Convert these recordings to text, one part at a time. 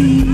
see.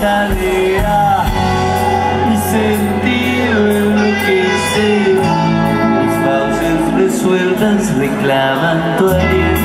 jalea y sentido enloquecer. Mis fauces resueltas reclaman tu herida.